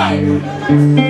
哎。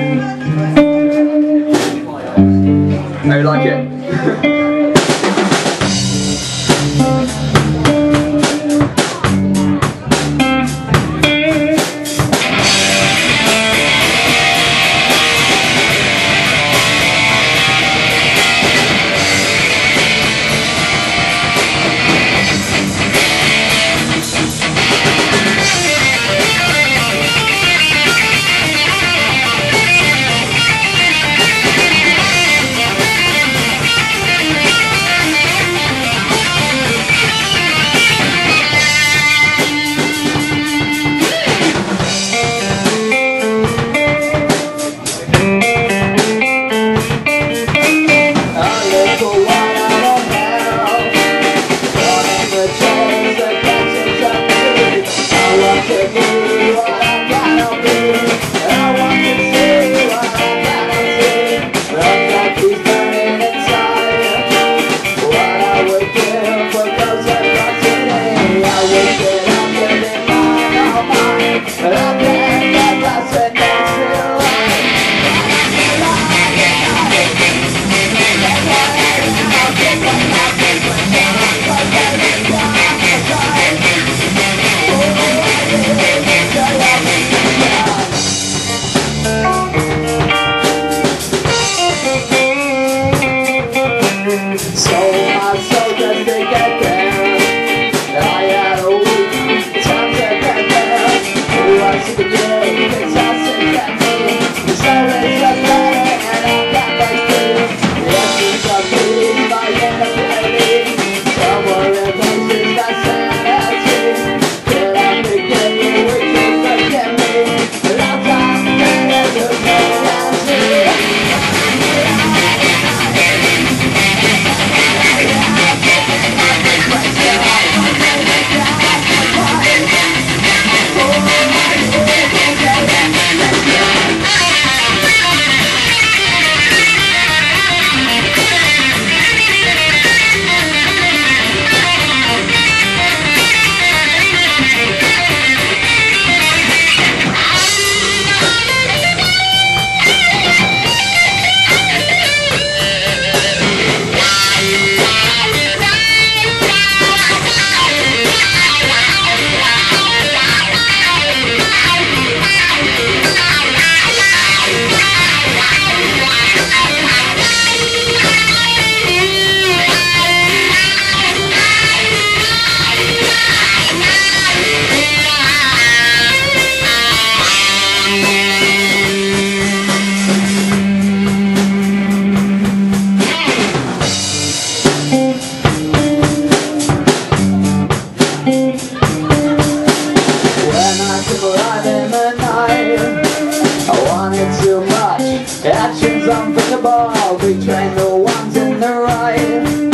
ball Betraying the ones in the right.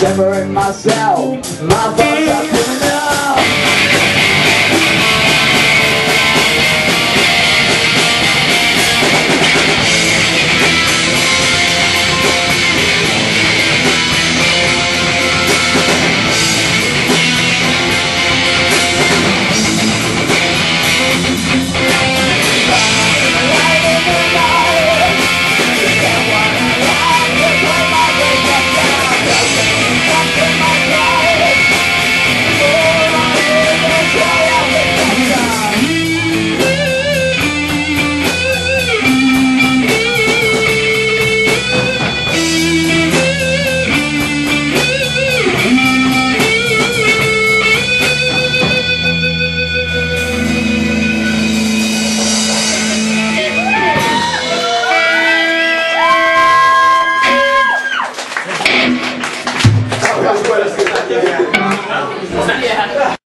Separate myself My thoughts are